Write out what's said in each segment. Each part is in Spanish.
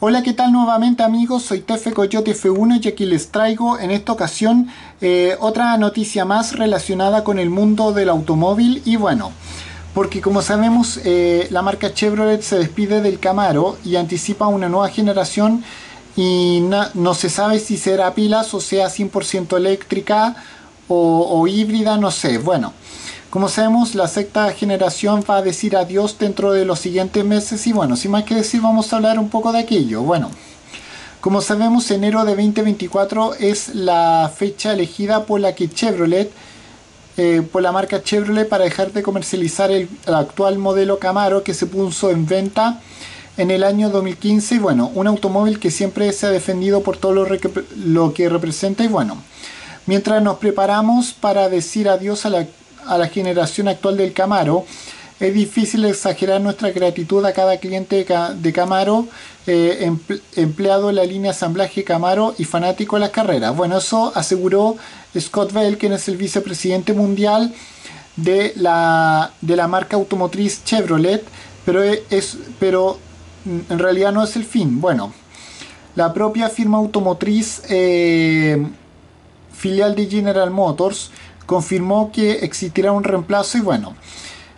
Hola, ¿qué tal nuevamente amigos? Soy Tefe Coyote F1 y aquí les traigo en esta ocasión eh, otra noticia más relacionada con el mundo del automóvil y bueno, porque como sabemos eh, la marca Chevrolet se despide del Camaro y anticipa una nueva generación y no, se sabe si será pilas o sea 100% eléctrica o, híbrida, no sé, bueno. Como sabemos, la sexta generación va a decir adiós dentro de los siguientes meses y bueno, sin más que decir, vamos a hablar un poco de aquello. Bueno, como sabemos, enero de 2024 es la fecha elegida por la que Chevrolet, eh, por la marca Chevrolet, para dejar de comercializar el, actual modelo Camaro que se puso en venta en el año 2015. Y bueno, un automóvil que siempre se ha defendido por todo lo, lo que representa. Y bueno, mientras nos preparamos para decir adiós a la a la generación actual del Camaro, es difícil exagerar nuestra gratitud a cada cliente de Camaro, eh, empleado en la línea asamblaje Camaro y fanático de las carreras. Bueno, eso aseguró Scott Bell, quien es el vicepresidente mundial de la, de la marca automotriz Chevrolet, pero, es, pero en realidad no es el fin. Bueno, la propia firma automotriz eh, filial de General Motors confirmó que existirá un reemplazo y bueno,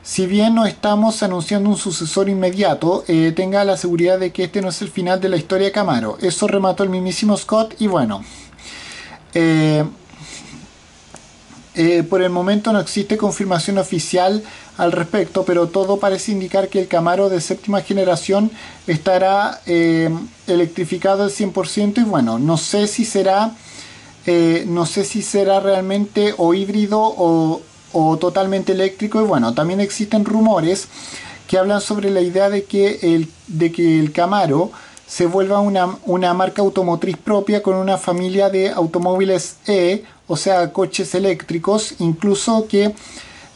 si bien no estamos anunciando un sucesor inmediato, eh, tenga la seguridad de que este no es el final de la historia de Camaro. Eso remató el mismísimo Scott y bueno, eh, eh, por el momento no existe confirmación oficial al respecto, pero todo parece indicar que el Camaro de séptima generación estará electrificado al 100% y bueno, no sé si será eh, no sé si será realmente o híbrido o, totalmente eléctrico. Y bueno, también existen rumores que hablan sobre la idea de que el, de que el Camaro se vuelva una, una marca automotriz propia con una familia de automóviles E, o sea, coches eléctricos, incluso que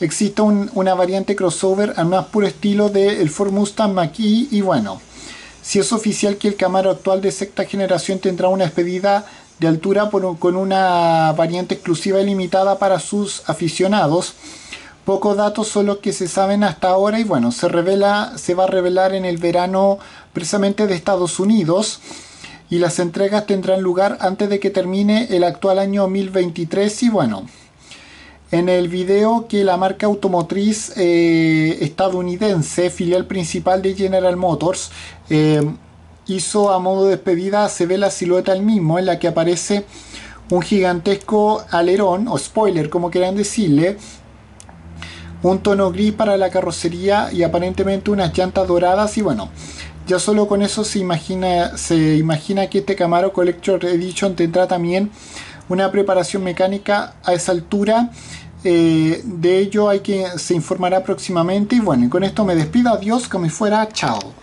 exista una variante crossover al más puro estilo del Ford Mustang Mach-E y bueno, si es oficial que el Camaro actual de sexta generación tendrá una expedida de altura con una variante exclusiva y limitada para sus aficionados. Pocos datos son los que se saben hasta ahora y bueno, se, revela, se va a revelar en el verano precisamente de Estados Unidos y las entregas tendrán lugar antes de que termine el actual año 2023 y bueno, en el video que la marca automotriz eh, estadounidense, filial principal de General Motors, eh, hizo a modo de despedida se ve la silueta del mismo en la que aparece un gigantesco alerón o spoiler como quieran decirle un tono gris para la carrocería y aparentemente unas llantas doradas y bueno ya solo con eso se imagina se imagina que este Camaro Collector Edition tendrá también una preparación mecánica a esa altura. Eh, de ello hay que se informará próximamente y bueno con esto me despido. Adiós como fuera chao